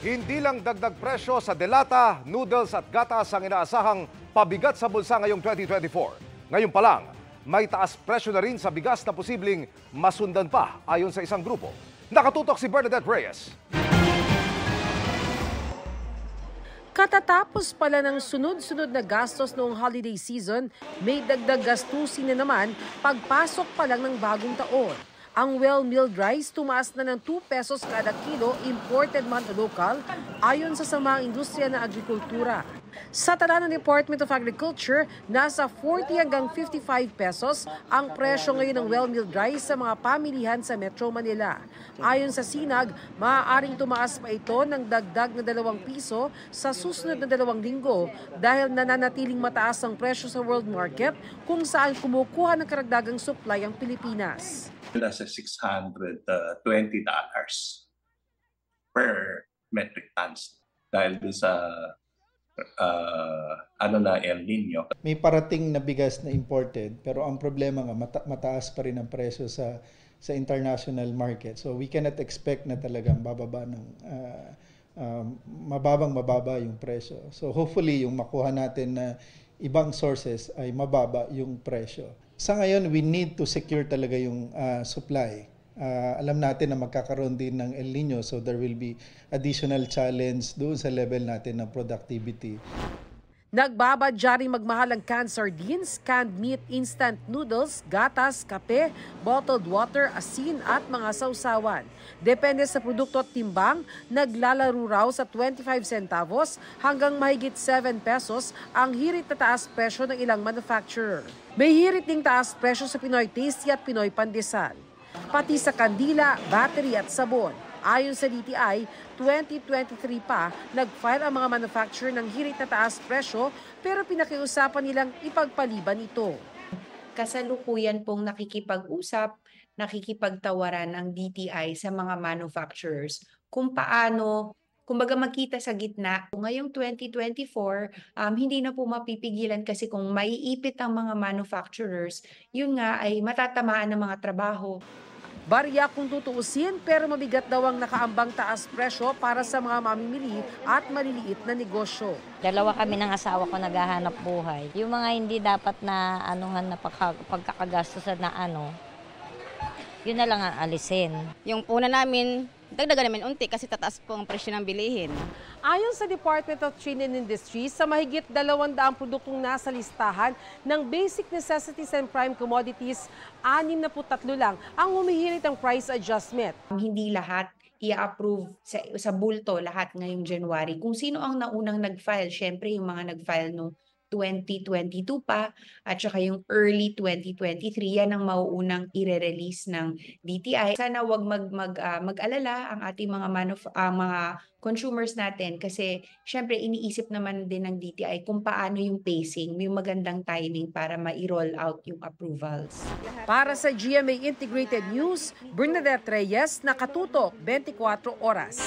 Hindi lang dagdag presyo sa delata, noodles at gatas ang inaasahang pabigat sa bulsa ngayong 2024. Ngayon pa lang, may taas presyo na rin sa bigas na posibleng masundan pa ayon sa isang grupo. Nakatutok si Bernadette Reyes. Katatapos pala ng sunod-sunod na gastos noong holiday season, may dagdag gastusin na naman pagpasok pa lang ng bagong taon. Ang well-milled rice tumaas na ng 2 pesos kada kilo imported man o local ayon sa samang industriya ng agrikultura. Sa tala ng Department of Agriculture, nasa 40 hanggang 55 pesos ang presyo ngayon ng well-milled rice sa mga pamilihan sa Metro Manila. Ayon sa Sinag, maaaring tumaas pa ito ng dagdag na 2 piso sa susunod na dalawang linggo dahil nananatiling mataas ang presyo sa world market kung saan kumukuha ng karagdagang supply ang Pilipinas nasa $620 per metric tons dahil sa uh, ano na El Nino. May parating na bigas na imported pero ang problema nga mata- mataas pa rin ang presyo sa sa international market. So we cannot expect na talagang bababa ng uh, um, mababang mababa yung presyo. So hopefully yung makuha natin na ibang sources ay mababa yung presyo. Sa ngayon, we need to secure talaga yung uh, supply. Uh, alam natin na magkakaroon din ng El Nino so there will be additional challenge doon sa level natin ng productivity. Nagbabadya rin magmahal ang canned sardines, canned meat, instant noodles, gatas, kape, bottled water, asin at mga sausawan. Depende sa produkto at timbang, naglalaro raw sa 25 centavos hanggang mahigit 7 pesos ang hirit na taas presyo ng ilang manufacturer. May hirit ding taas presyo sa Pinoy Tasty at Pinoy Pandesal. Pati sa kandila, battery at sabon. Ayon sa DTI, 2023 pa, nag-file ang mga manufacturer ng hirit na taas presyo pero pinakiusapan nilang ipagpaliban ito. Kasalukuyan pong nakikipag-usap, nakikipagtawaran ang DTI sa mga manufacturers kung paano kumbaga magkita sa gitna. Ngayong 2024, um, hindi na po mapipigilan kasi kung maiipit ang mga manufacturers, yun nga ay matatamaan ng mga trabaho. Barya kung tutuusin pero mabigat daw ang nakaambang taas presyo para sa mga mamimili at maliliit na negosyo. Dalawa kami ng asawa ko naghahanap buhay. Yung mga hindi dapat na anuhan na pagkakagastusan na ano, yun na lang ang alisin. Yung puna namin, dagdagan namin unti kasi tataas po ang presyo ng bilihin. Ayon sa Department of Trade and Industry, sa mahigit 200 produktong nasa listahan ng basic necessities and prime commodities, 63 lang ang humihirit ang price adjustment. Hindi lahat i-approve sa, sa bulto lahat ngayong January. Kung sino ang naunang nag-file, syempre yung mga nag-file no 2022 pa at saka yung early 2023 yan ang mauunang ire-release ng DTI. Sana wag mag mag uh, mag-alala ang ating mga manuf- uh, mga consumers natin kasi syempre iniisip naman din ng DTI kung paano yung pacing, yung magandang timing para ma-roll out yung approvals. Para sa GMA Integrated News, Bernadette Reyes, nakatutok 24 oras.